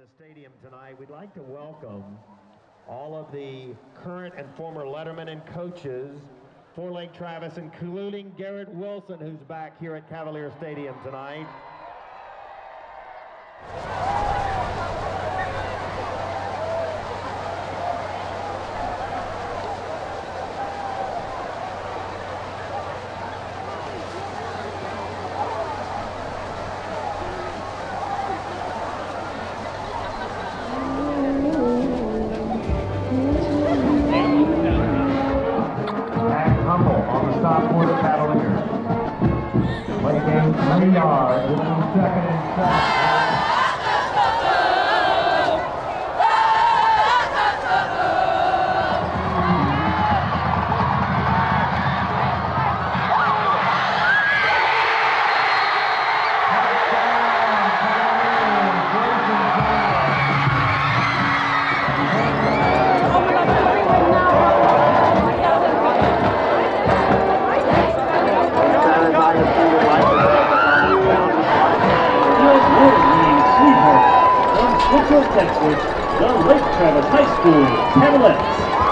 the stadium tonight, we'd like to welcome all of the current and former lettermen and coaches for Lake Travis, including Garrett Wilson, who's back here at Cavalier Stadium tonight. For Cavaliers. Central Texas, the Lake Travis High School Cavalettes.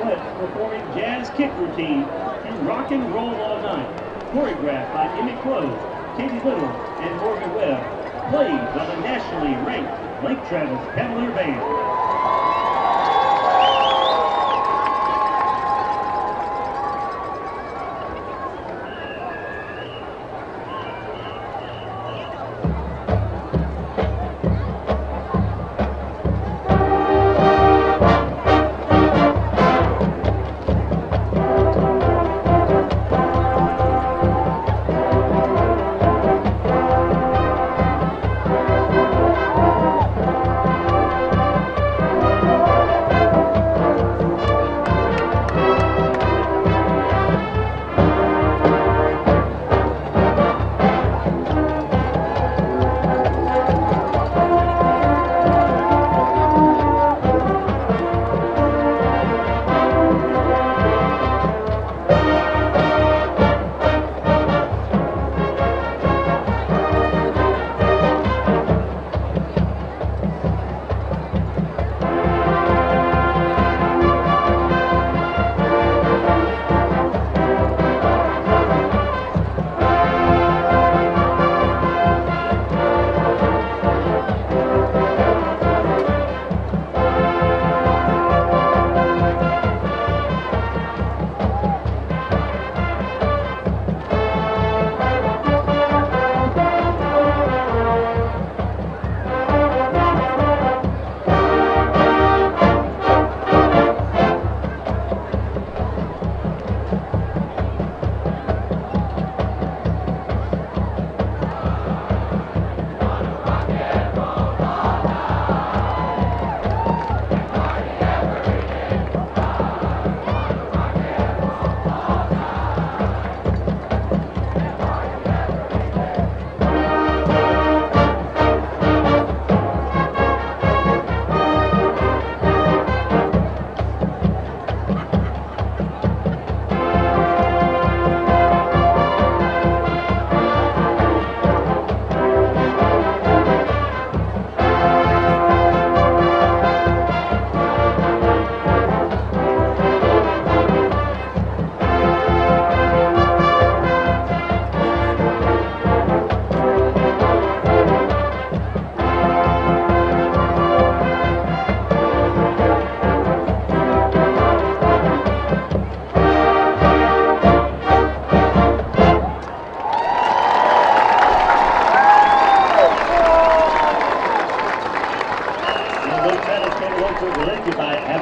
Performing jazz kick routine to rock and roll all night. Choreographed by Emmy Close, Katie Little, and Morgan Webb. Played by the nationally ranked Lake Travis Cavalier Band.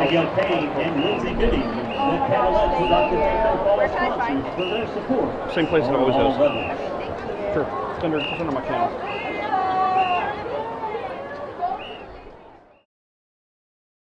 And Lindsay Gooding, the Cavalettes would like to thank our fall Where can I find sponsors for their support. Same place it always is. Sure. It's under, it's under my channel.